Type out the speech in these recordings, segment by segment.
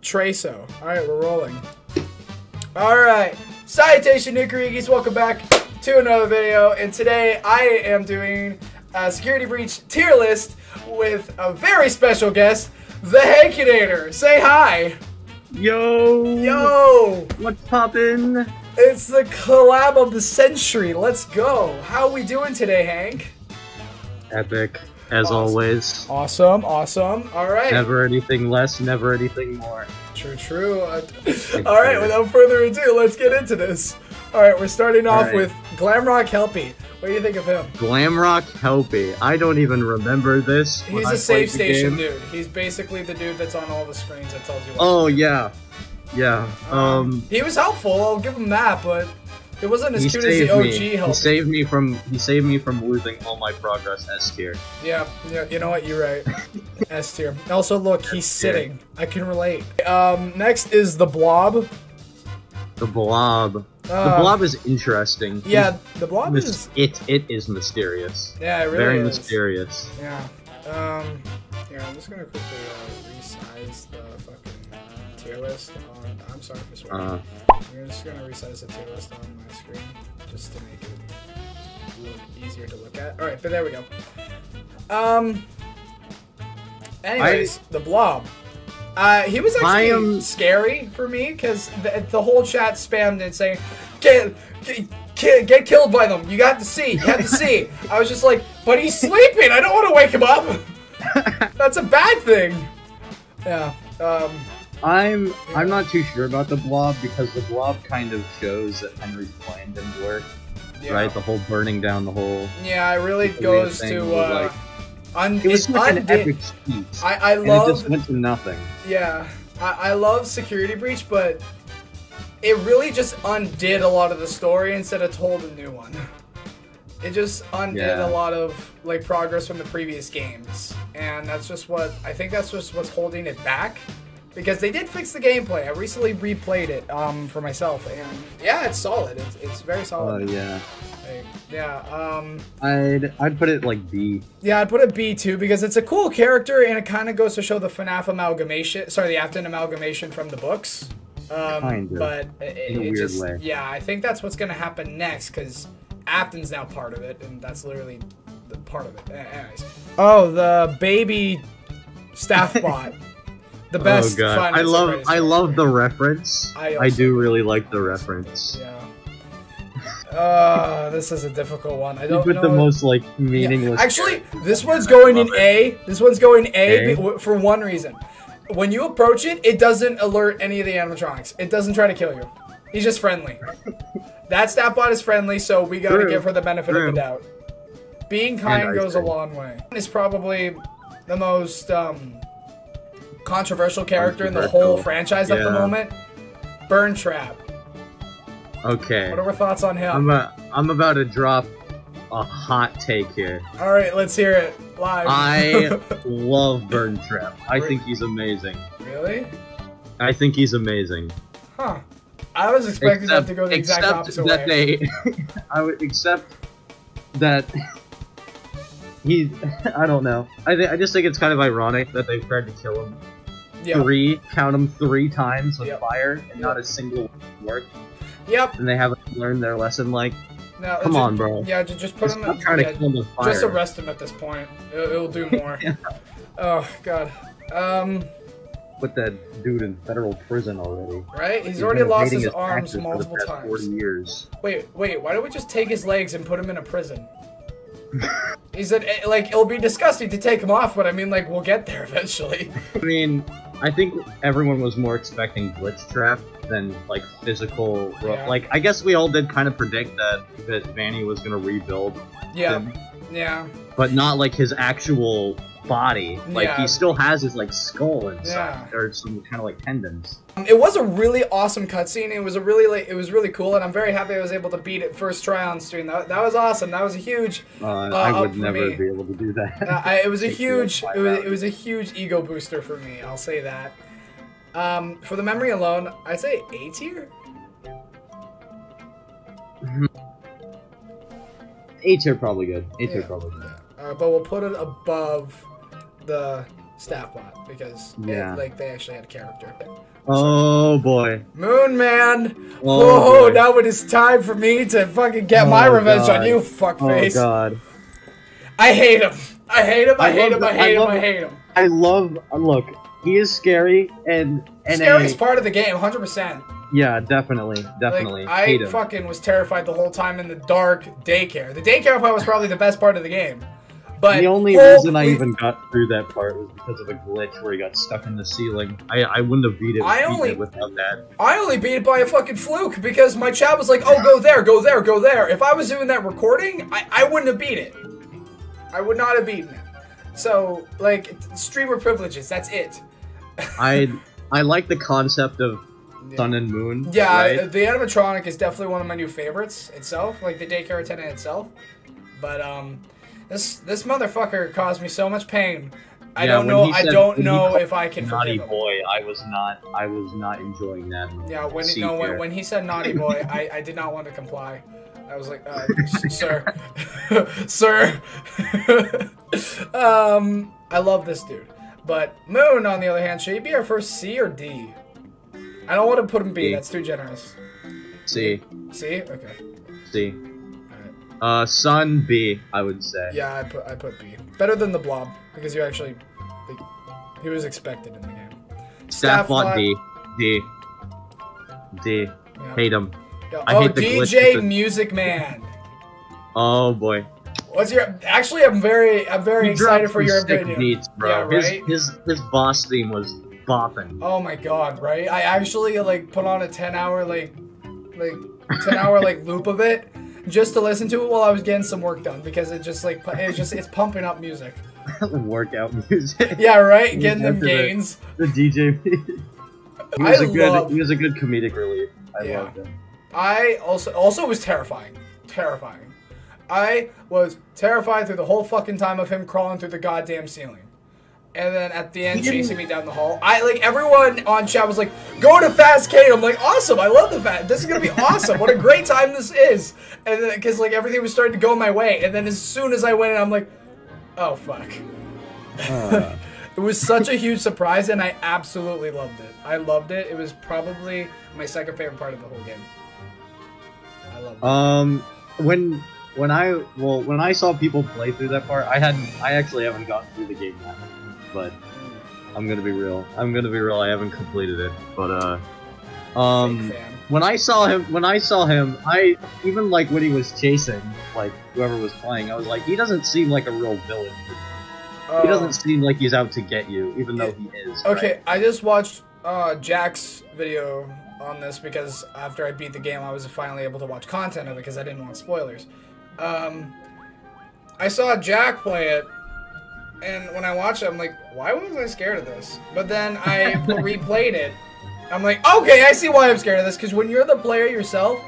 Traso. Alright, we're rolling. Alright. Salutation, Nukarigis. Welcome back to another video. And today I am doing a security breach tier list with a very special guest, the Hankanator. Say hi. Yo! Yo! What's poppin'? It's the collab of the century. Let's go. How are we doing today, Hank? Epic, as Awesome. always. Awesome, awesome. All right. Never anything less, never anything more. True, true. Uh, all right, without further ado, let's get into this. All right, we're starting off right. with Glamrock Helpy. What do you think of him? Glamrock Helpy. I don't even remember this. He's a save station dude. He's basically the dude that's on all the screens that tells you. What Oh yeah, yeah. Um, he was helpful. I'll give him that, but it wasn't as he cute as the OG me. He saved me from. He saved me from losing all my progress S tier. Yeah, yeah, you know what? You're right. S tier. Also, look, he's sitting. I can relate. Um, next is the Blob. The Blob. The Uh, Blob is interesting. Yeah, the Blob is. it it is mysterious. Yeah, it really Very is. mysterious. Yeah. Um. Yeah, I'm just gonna quickly uh, resize the fucking tier list on. I'm sorry for swearing. Uh, I'm just gonna resize the tier list on my screen just to make it look easier to look at. All right, but there we go. Um. Anyways, the blob. Uh, he was actually am- scary for me because the, the whole chat spammed it saying, "Get, get, get, get killed by them. You got to see. You got to see." I was just like, "But he's sleeping. I don't want to wake him up. That's a bad thing." Yeah. Um. I'm I'm not too sure about the blob because the blob kind of shows that Henry's plan didn't work. Yeah. Right, the whole burning down the whole. Yeah, it really goes to uh, like- It was like an epic speech, I I and it love just went to nothing. yeah I, I love security breach, but it really just undid a lot of the story instead of told a new one. It just undid Yeah. a lot of like progress from the previous games, and that's just what I think. That's just what's holding it back. Because they did fix the gameplay. I recently replayed it um, for myself, and yeah, it's solid. It's, it's very Oh solid. yeah, Like, yeah, um, I'd I'd put it like B. Yeah, I'd put it B too because it's a cool character and it kind of goes to show the FNAF amalgamation. Sorry, the Afton amalgamation from the books. Um, Kinda. But it, In a it weird just, way. yeah, I think that's what's gonna happen next because Afton's now part of it, and that's literally the part of it. Anyways. Oh, the baby staff bot. The best. oh god, I love I love the reference. I I, do really like the reference. Yeah. Uh, this is a difficult one. I You don't put know. the most like Yeah. meaningless. Actually, this one's going in it. A. This one's going A, A? for one reason. When you approach it, it doesn't alert any of the animatronics. It doesn't try to kill you. He's just friendly. that staff bot is friendly, so we gotta True. give her the benefit of the doubt. Being kind goes a long way. It's probably the most um, controversial character in the whole franchise at the moment. Burntrap. Okay, What are our thoughts on him? I'm a, I'm about to drop a hot take here. All right, let's hear it live. I love Burntrap. I think he's amazing. really? I think he's amazing. Huh. I was expecting that to go the exact except opposite that way. they, I would accept that he. I don't know. I th- I just think it's kind of ironic that they've tried to kill him Yeah. three, count him three times with Yep. fire, and not a single work, Yep. and they haven't learned their lesson. Like, No, come ju- on, bro. Yeah, ju- just put Just him. stop trying yeah, to kill him with fire. Just arrest him at this point. It'll, it'll do more. Yeah. Oh god. Um. Put that dude in federal prison already. Right? He's, He's already lost his his arms multiple for the past times. Forty years. Wait, wait. Why don't we just take his legs and put him in a prison? He said, eh, like, it'll be disgusting to take him off, but I mean, like, we'll get there eventually. I mean, I think everyone was more expecting Glitchtrap than like physical. Yeah. Like, I guess we all did kind of predict that that Vanny was gonna rebuild Yeah, him, yeah, but not like his actual body. Like Yeah. he still has his like skull inside, Yeah. or some kind of like tendons. Um, It was a really awesome cutscene. It was a really like, it was really cool, and I'm very happy I was able to beat it first try on stream. That, that was awesome. That was a huge. Uh, Uh, I would never me. be able to do that. Uh, I, it was a huge. It was, it was a huge ego booster for me. I'll say that. Um, for the memory alone, I'd say A tier. A tier probably good. A tier Yeah. probably good. Uh, but we'll put it above the staff Staffbot because it- like they actually had a character. Oh boy. Moon Man. Oh, Oh, boy. now it is time for me to fucking get my Oh, revenge on God. you, Oh fuckface. god. I hate him. I hate him. I, I hate him. the- I I hate him. I hate him. I love. Uh, look, he is scary and and Scariest a- part of the game, hundred percent. yeah, definitely, definitely. Like, I fucking was terrified the whole time in the dark daycare. The daycare part was probably the best part of the game. But the only reason I even got through that part was because of a glitch where he got stuck in the ceiling. I I wouldn't have beat it, I beaten only- it without that. I only beat it by a fucking fluke because my chat was like, "Oh, go there, go there, go there." If I was doing that recording, I, I wouldn't have beat it. I would not have beaten it. So, like, streamer privileges. That's it. I I like the concept of sun and moon. Yeah, right? the animatronic is definitely one of my new favorites itself, like the daycare attendant itself. But um, this this motherfucker caused me so much pain. I Yeah, don't know. I said- don't know if I can naughty forgive him. boy. I was not. I was not enjoying that. Yeah, when no, when, when he said naughty boy, I, I did not want to comply. I was like, uh, sir, sir. um, I love this dude, but Moon, on the other hand, should he be our first C or D? I don't want to put him B. That's too generous. C C, okay. C. Uh, sun B. I would say. Yeah, I put I put B. Better than the Blob because you actually, like, he was expected in the game. Staffbot D. D. D. Yeah. Hate him. Yeah. I Oh, hate the DJ the- Music Man. Oh boy. What's your? Actually, I'm very, I'm very He excited for your sick opinion. beats, bro. Yeah, his, right? his his boss theme was bopping. Oh my god, right? I actually like put on a 10 hour like, like 10 hour like loop of it just to listen to it while I was getting some work done because it just like it's just it's pumping up music. Workout music. Yeah, right. Getting them gains. the DJ. he was a good. love- He was a good comedic relief. I Yeah. loved him. I also also was terrifying. Terrifying. I was terrified through the whole fucking time of him crawling through the goddamn ceiling. And then at the end chasing me down the hall. I like everyone on chat was like, go to Fast Kate. I'm like, awesome, I love the fast. This is gonna be awesome. What a great time this is. And then because like everything was starting to go my way. And then as soon as I went in, I'm like, oh fuck. Uh, It was such a huge surprise and I absolutely loved it. I loved it. It was probably my second favorite part of the whole game. I loved it. um, when when I well when I saw people play through that part, I hadn't. I actually haven't gotten through the game yet, but I'm gonna be real. I'm gonna be real. I haven't completed it, but uh, um. When I saw him, when I saw him, I even like when he was chasing like whoever was playing, I was like, he doesn't seem like a real villain. He Oh. doesn't seem like he's out to get you, even though he is. Okay, right? I just watched uh, Jack's video on this because after I beat the game, I was finally able to watch content of it because I didn't want spoilers. Um, I saw Jack play it, and when I watched it, I'm like, why was I scared of this? But then I replayed it. I'm like, okay, I see why I'm scared of this because when you're the player yourself,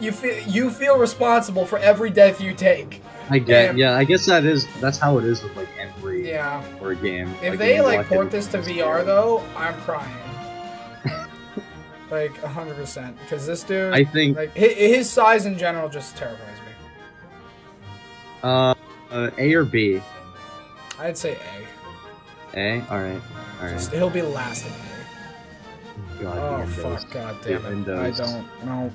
you feel you feel responsible for every death you take. I get. and- Yeah, I guess that is that's how it is with like every Yeah. or game. If they like port this to VR though, I'm crying. like hundred percent, because this dude, I think like his, his size in general, just terrifies me. uh, uh, A or B. I'd say A. A. All right. All right. Just, he'll be last in A. God, Oh fuck, god damn it! I don't know.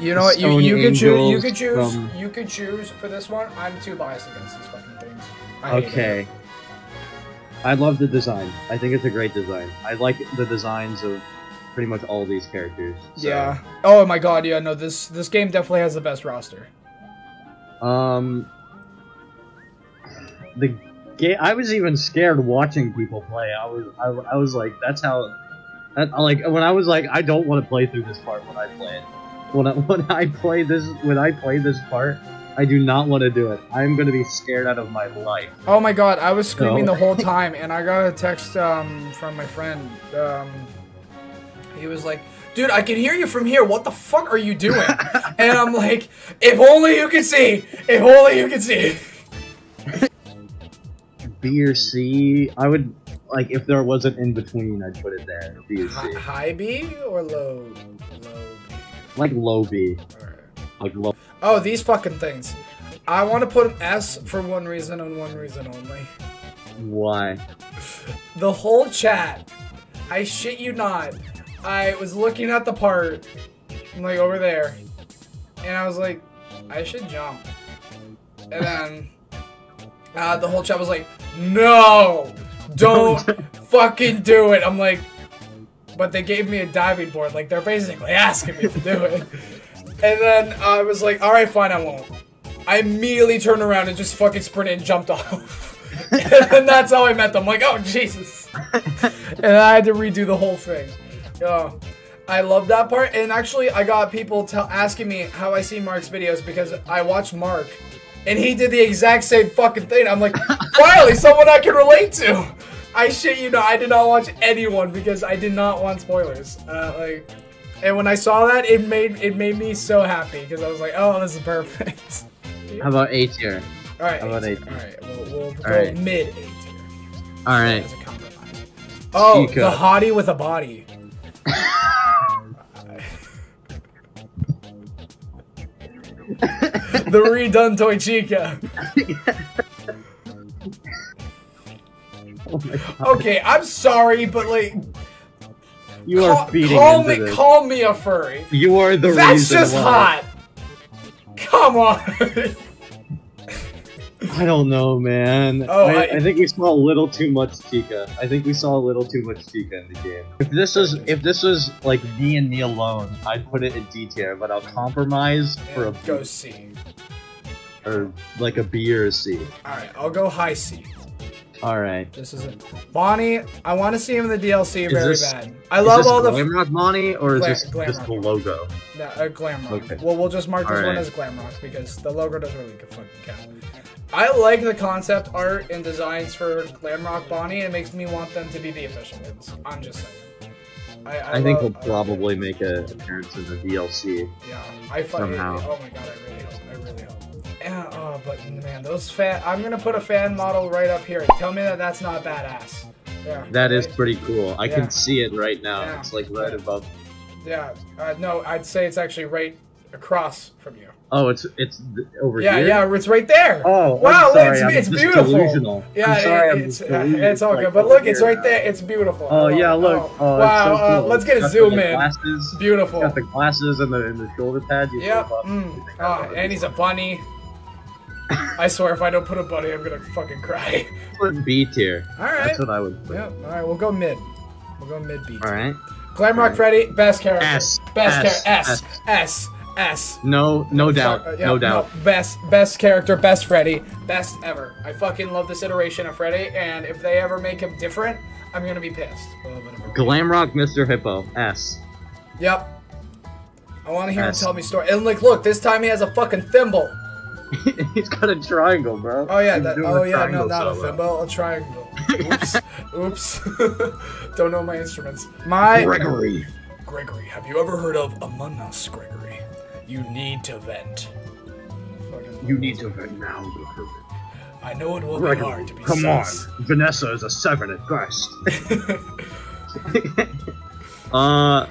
You know what? You you could choose. You could choose. from- You could choose for this one. I'm too biased against these fucking things. I. Okay. I love the design. I think it's a great design. I like the designs of pretty much all these characters. so- Yeah. Oh my god. Yeah. No. This this game definitely has the best roster. Um. The game. I was even scared watching people play. I was. I, I was like, that's how. That, like when I was like, I don't want to play through this part when I play it. When I when I play this when I play this part, I do not want to do it. I'm gonna be scared out of my life. Oh my god, I was screaming No. the whole time, and I got a text um, from my friend. Um, he was like, "Dude, I can hear you from here. What the fuck are you doing?" and I'm like, "If only you could see. If only you could see." B or C. I would like if there was an in between, I'd put it there. B or C. high B or low? Low B. Like low B. Alright. Like low. Oh, these fucking things. I want to put an S for one reason and one reason only. Why? The whole chat, I shit you not, I was looking at the part, like over there, and I was like, I should jump. And then uh, the whole chat was like, no, don't fucking do it. I'm like, but they gave me a diving board. Like, they're basically asking me to do it. And then I was like, alright, fine, I won't. I immediately turned around and just fucking sprinted and jumped off. and that's how I met them. like, oh, Jesus. and I had to redo the whole thing. Yeah. I love that part. And actually, I got people asking me how I see Mark's videos because I watched Mark and he did the exact same fucking thing. I'm like, finally, someone I can relate to. I shit you not, I did not watch anyone because I did not want spoilers. Uh, like, and when I saw that, it made it made me so happy because I was like, oh, this is perfect. How about A tier? All right, How about A tier. All right, we'll, we'll go right. mid A tier. All right. Compromise. Oh, Chica. the hottie with a body. the redone Toy Chica. Oh. Okay, I'm sorry, but like, You are call, feeding call me, this. call me a furry. You are the That's just why. hot. Come on. I don't know, man. Oh, I, I- I think we saw a little too much Chica. I think we saw a little too much Chica in the game. If this was if this was like me and me alone, I'd put it in D tier, but I'll compromise for a go C. or like a B or a C. All right, I'll go high C. All right. This is it. Bonnie, I want to see him in the DLC Is very this- bad. I love all the Glamrock Bonnie or is Glam- this Glamrock. just the logo? No, uh, Glamrock. Okay. Well, we'll just mark this one as Glamrock because the logo doesn't really fucking count. I like the concept art and designs for Glamrock Bonnie. It makes me want them to be the official ones. I'm just saying. I, I, I think love- probably make an appearance in the DLC. Yeah, I fucking. Oh my god, I really hope. I really hope. Yeah, oh, but man, those fan. I'm gonna put a fan model right up here. Tell me that that's not badass. Yeah. That is pretty cool. I Yeah. can see it right now. Yeah. It's like right above. Yeah. Uh, no, I'd say it's actually right across from you. Oh, it's it's over Yeah, here. yeah, yeah, it's right there. Oh, Wow, sorry, it's, it's beautiful. delusional. Yeah, I'm sorry, it's, uh, it's all good. But look, it's right there. It's beautiful. Oh love yeah, look. Oh, it's wow, so uh, let's get a Got zoom the in. Glasses. Beautiful. Got the glasses and the and the shoulder pads. You Yep. Mm. Oh, and he's a bunny. I swear, if I don't put a bunny, I'm gonna fucking cry. Put B tier. All right. That's what I would put. Yeah. All right. We'll go mid. We'll go mid B. All right. Glamrock Freddy, best character. S, Best S, character. S. S. S. S. No, no doubt. Uh, yeah, no doubt. best, best character, best Freddy, best ever. I fucking love this iteration of Freddy, and if they ever make him different, I'm gonna be pissed. A little bit of a- Glamrock Mr. Hippo. S. Yep. I want to hear S. him tell me story. And like, look, this time he has a fucking thimble. He's got a triangle, bro. Oh yeah, that, oh yeah, no, not a thimble, a triangle. Oops, oops. Don't know my instruments. My Gregory. Gregory, have you ever heard of Among Us, Gregory? You need to vent. You need to vent now, Gregory. I know it will be hard to be come on. Vanessa is a seven at best. uh,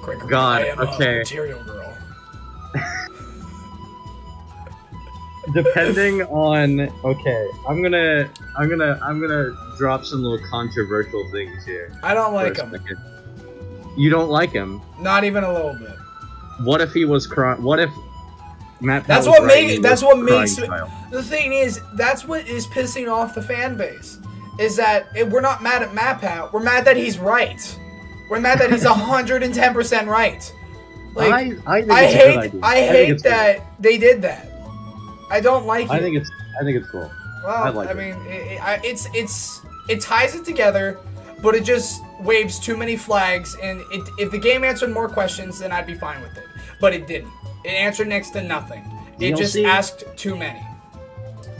Gregory, God, okay. material girl. depending on okay, I'm gonna, I'm gonna, I'm gonna drop some little controversial things here. I don't like him. You don't like him? Not even a little bit. What if he was crying? What if Matt? That's was what writing make- you that's what makes? The thing is, that's what is pissing off the fan base. Is that it, we're not mad at MatPat. We're mad that he's right. We're mad that he's 110% right. Like, I, I I it's a good hate. I hate it's cool. that they did that. I don't like it. I think it's, I think it's cool. Well, I like I mean, it, it, I- it's it's it ties it together, but it just waves too many flags. And it, if the game answered more questions, then I'd be fine with it. But it didn't. It answered next to nothing. It just asked too many.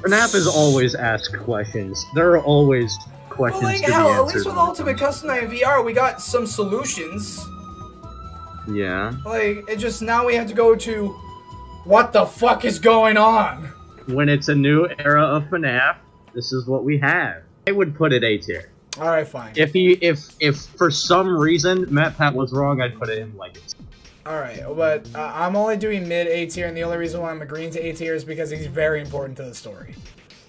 FNAF is always asked questions. There are always Well, questions like to be hell, at least with Ultimate Custom Night VR, we got some solutions. yeah. Like it just now we have to go to, what the fuck is going on? When it's a new era of FNAF, this is what we have. I would put it A tier. All right, fine. If he, if, if for some reason MatPat was wrong, I'd put it in like it. All right, but uh, I'm only doing mid A tier, and the only reason why I'm agreeing to A tier is because he's very important to the story.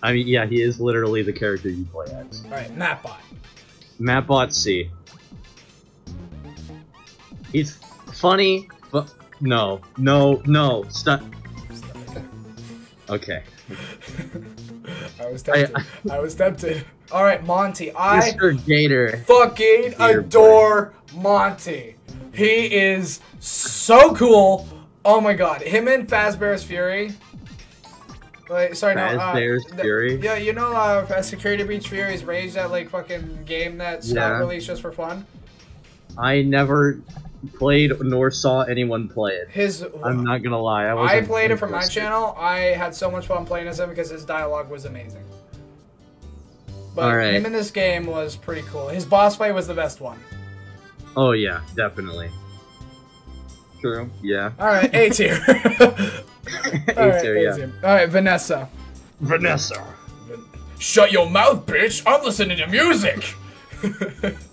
I mean, yeah, he is literally the character you play as. All right, Mapbot. Mapbot C. He's funny, but no, no, no, stop. Okay. I was tempted. I, was tempted. All right, Monty. I Mr. Gator. fucking Gator adore Monty. He is so cool. Oh my god, him and Fazbear's Fury. Like, sorry, no. Uh, Fazbear's the- Fury? Yeah, you know, uh, Security Breach Fury's Rage, that like fucking game that Scott Yeah. released just for fun. I never played nor saw anyone play it. His. I'm not gonna lie. I, I played it for my channel. I had so much fun playing as him because his dialogue was amazing. But Alright. him in this game was pretty cool. His boss fight was the best one. Oh yeah, definitely. True. Yeah. All right, A tier. All right, tier, A yeah. tier. All right, Vanessa. Vanessa. Shut your mouth, bitch! I'm listening to music.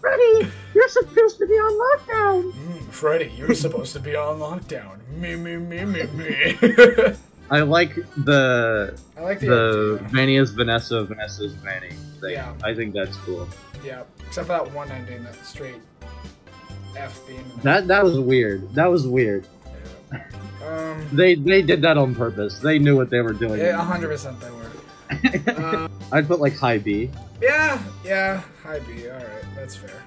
Freddy, you're supposed to be on lockdown. Mm, Freddy, you're supposed to be on lockdown. Me, me, me, me, me. I like the I like the, the idea. Vanny's Vanessa, Vanessa's Vanny thing. Yeah. I think that's cool. Yeah, except for that one ending, that straight F. That that was weird. That was weird. Um, They they did that on purpose. They knew what they were doing. yeah, 100% they were. Uh, I'd put like high B. Yeah, yeah, high B. All right, that's fair.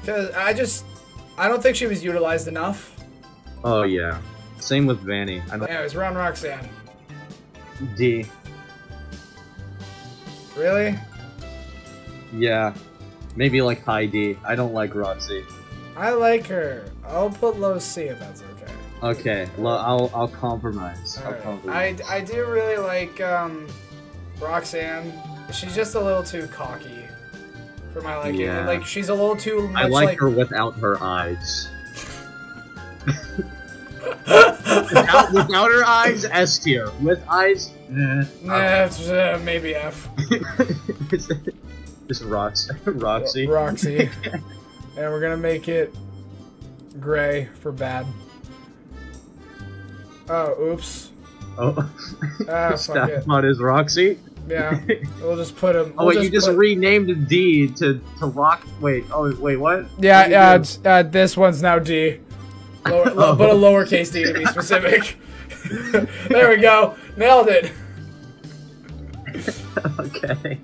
Because I just, I don't think she was utilized enough. Oh yeah. Same with Vanny. I don't Anyways, we're on Roxanne. D. Really? Yeah. Maybe like high D. I don't like Roxy. I like her. I'll put low C if that's okay. Okay, lo- I'll I'll compromise. I'll Alright. compromise. I, I do really like um, Roxanne. She's just a little too cocky for my liking. Yeah. Like she's a little too much I like, like. her without her eyes. without, without her eyes, S tier. With eyes, eh. Nah, uh, maybe F. Just Rox, Roxy. Roxy. and we're gonna make it gray for bad. Oh, oops. Oh, Ah, fuck it. on is Roxy. Yeah, we'll just put him. Oh we'll wait, you just put- renamed D to to Rock. Wait, oh wait, what? Yeah, yeah. It's, uh, this one's now D. Lower, lo- Put a lowercase d to be specific. there we go. Nailed it. okay.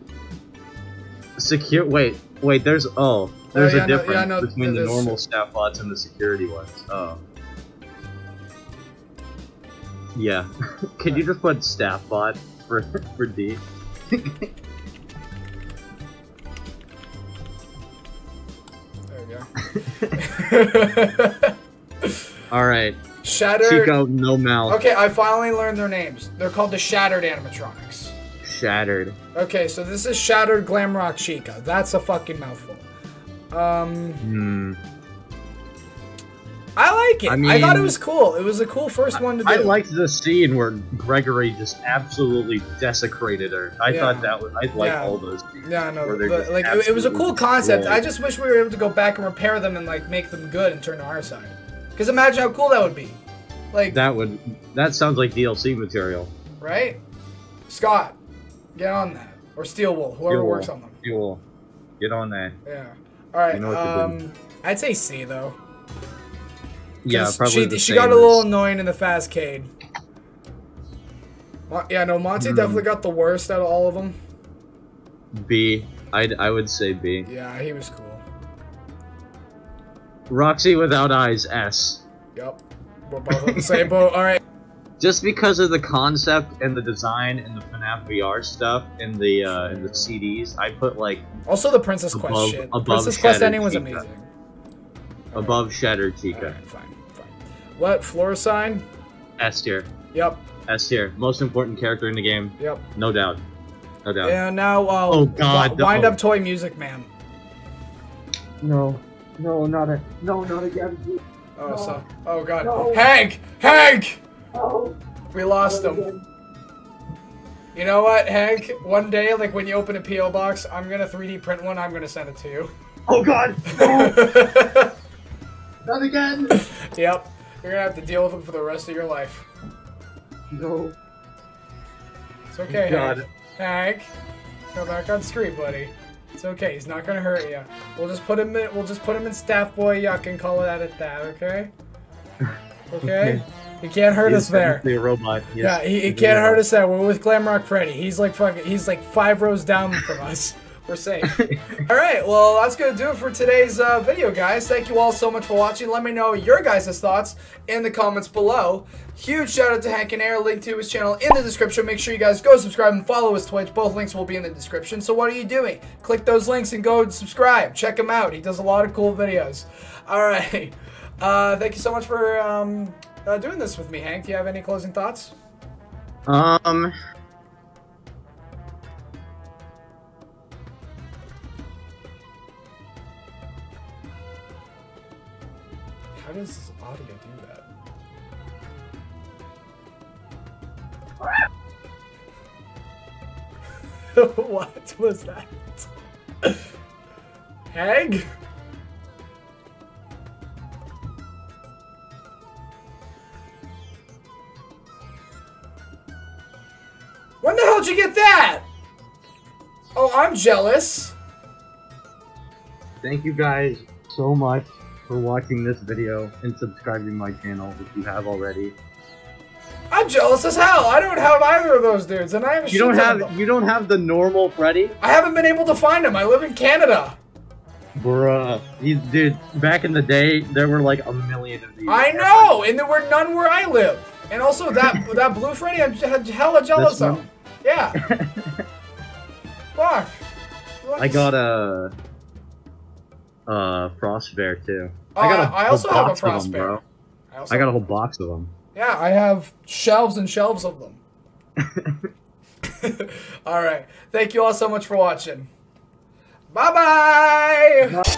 Secure. Wait, wait. There's oh, there's oh, yeah, a no- difference yeah, no, between the normal staff bots and the security ones. Oh. Yeah. Could you just put staff bot for for D? There we go. All right. Shattered. Chica, no mouth. Okay, I finally learned their names. They're called the Shattered animatronics. Shattered. Okay, so this is Shattered Glamrock Chica. That's a fucking mouthful. Um, Hmm. I like it. I, I thought it was cool. It was a cool first one to do. I liked the scene where Gregory just absolutely desecrated her. I Yeah. thought that was. I like Yeah. all those. Scenes Yeah, no, but, like it, was a cool concept. I just wish we were able to go back and repair them and like make them good and turn to our side. Because imagine how cool that would be. Like, That would. That sounds like DLC material. right? Scott, get on that. Or Steel Wool, whoever Steel works Wool. on them. Cool. Get on that. Yeah. All right. You know what to do. um, I'd say C though. Yeah, probably She, she got a little annoying in the Fastcade. Mo- Yeah, no, Monty Hmm. definitely got the worst out of all of them. B. I'd, I would say B. Yeah, he was cool. Roxy without eyes, S. Yep. We're both on the same boat. All right. Just because of the concept and the design and the FNAF VR stuff and the uh, and the CDs, I put like Also, the Princess Quest Above- shit. above Princess Quest Shattered ending was Chica. amazing. above Shattered Chica. Alright, fine, fine. What? Floor sign? S tier. Yep, S tier. Most important character in the game, yep. no doubt. No doubt. Yeah. now, uh, Oh, God, wi- Wind no. Up Toy Music Man. No. No, not a. No, not again. Oh, so. Oh, God. No. Hank! Hank! No. We lost him. You know what, Hank? One day, like when you open a P.O. box, I'm gonna 3D print one, I'm gonna send it to you. Oh God. No. not again. yep. You're gonna have to deal with him for the rest of your life. No. It's okay, oh, God. Hank. Hank, go back on screen, buddy. It's okay. He's not gonna hurt you. We'll just put him in. We'll just put him in staff boy yuck and call it at that. Okay. Okay. He can't hurt He's us there. a robot. Yes, Yeah, he, he can't hurt us there. We're with Glamrock Freddy. He's like fucking. He's like five rows down from us. We're safe. all right. Well, that's gonna do it for today's uh, video, guys. Thank you all so much for watching. Let me know your guys' thoughts in the comments below. Huge shout out to Hankanator. Link to his channel in the description. Make sure you guys go subscribe and follow his Twitch. Both links will be in the description. So what are you doing? Click those links and go and subscribe. Check him out. He does a lot of cool videos. All right. Uh, thank you so much for um, uh, doing this with me, Hank. Do you have any closing thoughts? Um. How does this audio do that? what was that? Hag? I'm jealous. Thank you guys so much for watching this video and subscribing to my channel if you have already. I'm jealous as hell. I don't have either of those dudes, and I have You don't have them. you don't have the normal Freddy, I haven't been able to find him. I live in Canada. bruh. You, dude, back in the day, there were like a million of these. I know, and there were none where I live. And also that that blue Freddy, I'm hella jealous of. Yeah. Fuck. I got a uh frost bear too. Oh, I got a I- I whole also have a box frost them, bear. I, I got a whole box of them. Yeah, I have shelves and shelves of them. all right. Thank you all so much for watching. Bye bye.